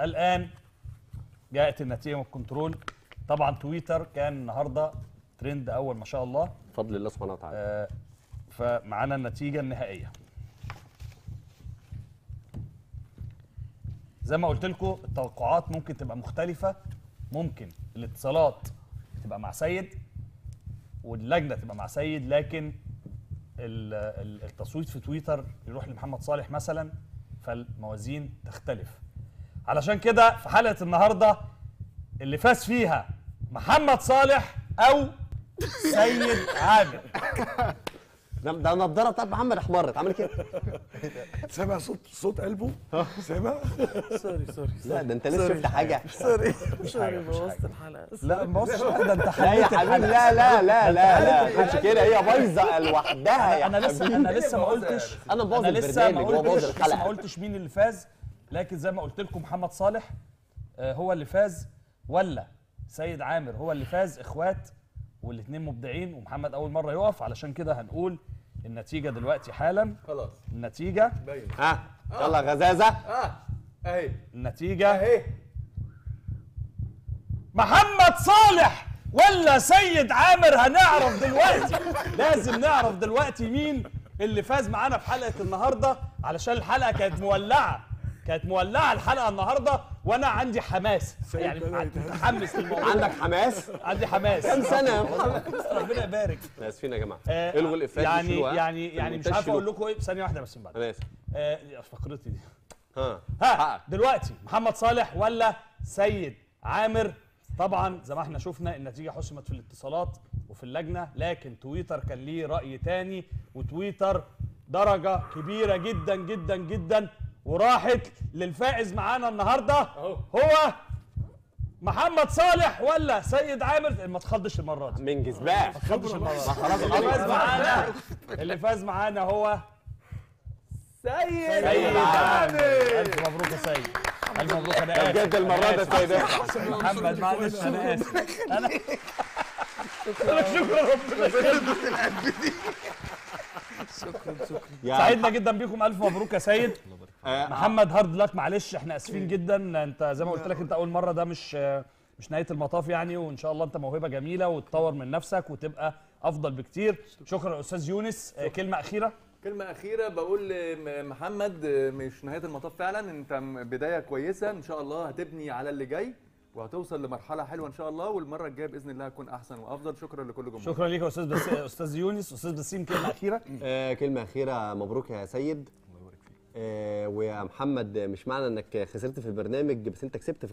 الآن جاءت النتيجة من الكنترول. طبعا تويتر كان النهارده ترند أول ما شاء الله. بفضل الله سبحانه وتعالى. آه، فمعانا النتيجة النهائية. زي ما قلت لكم التوقعات ممكن تبقى مختلفة. ممكن الاتصالات تبقى مع سيد واللجنة تبقى مع سيد لكن ال- ال- التصويت في تويتر يروح لمحمد صالح مثلا فالموازين تختلف. علشان كده في حلقة النهارده اللي فاز فيها محمد صالح أو سيد عامر. ده ده النضاره بتاعت محمد احمرت. عامل كده. سامع صوت صوت قلبه؟ سامع؟ sorry sorry لا ده انت لسه شفت حاجة. sorry حاجة، sorry بوظت. الحلقة. لا ما بصش ده انت لا يا الحلقة. لا لا لا لا لا. مش كده. هي بايظة لوحدها يا أنا لسه. أنا لسه ما قلتش أنا أنا ما البرنامج بوظ قلتش لسه ما قلتش مين اللي فاز. لكن زي ما قلت لكم محمد صالح آه، هو اللي فاز ولا سيد عامر هو اللي فاز إخوات والاثنين مبدعين ومحمد أول مرة يقف. علشان كده هنقول النتيجة دلوقتي حالا. خلاص. النتيجة باين. ها يلا غزازة. آه. أهي. النتيجة أهي. محمد صالح ولا سيد عامر هنعرف دلوقتي؟ لازم نعرف دلوقتي مين اللي فاز معانا في حلقة النهارده علشان الحلقة كانت مولعة. كانت مولعة الحلقة النهارده وأنا عندي حماس. يعني متحمس للموضوع. عندك حماس؟ عندي حماس. كام سنة يا محمد؟ ربنا يبارك. إحنا آسفين يا جماعة. آه، الغوا الافات يعني. يعني يعني مش عارف أقول. لكم إيه ثانية واحدة بس من بعد. أنا آسف. آه، فقرتي دي. ها ها. دلوقتي محمد صالح ولا سيد عامر؟ طبعا زي ما إحنا شفنا النتيجة حسمت في الاتصالات وفي اللجنة لكن تويتر كان ليه رأي تاني وتويتر درجة كبيرة جدا جدا جدا وراحت للفائز معانا النهارده هو محمد صالح ولا سيد عامر؟ ما تخضش المرة دي. منجز بقى ما تخضش المرة دي. خلاص اللي فاز معانا اللي فاز معانا هو سيد سيد عامر. ألف مبروك يا سيد. ألف مبروك. أنا آسف. بجد المرة دي. سيدي محمد معلش أنا آسف. أنا شكرا. ربنا يا سعدنا جدا بيكم. ألف مبروك يا سيد. آه، محمد هارد لك معلش إحنا آسفين جدا. أنت زي ما قلت لك أنت أول مرة ده مش مش نهاية المطاف يعني وإن شاء الله أنت موهبة جميلة وتطور من نفسك وتبقى أفضل بكتير. شكرا. أستاذ يونس. آه، كلمة أخيرة؟ كلمة أخيرة بقول لمحمد مش نهاية المطاف فعلا أنت بداية كويسة. إن شاء الله هتبني على اللي جاي وهتوصل لمرحلة حلوة إن شاء الله والمرة الجاية بإذن الله هتكون أحسن وأفضل. شكرا لكل جمهور. شكرا ليك يا أستاذ بس أستاذ يونس أستاذ بسيم كلمة أخيرة؟ آه، كلمة أخيرة مبروك يا سيد. ويا محمد مش معنى إنك خسرت في البرنامج بس أنت كسبت في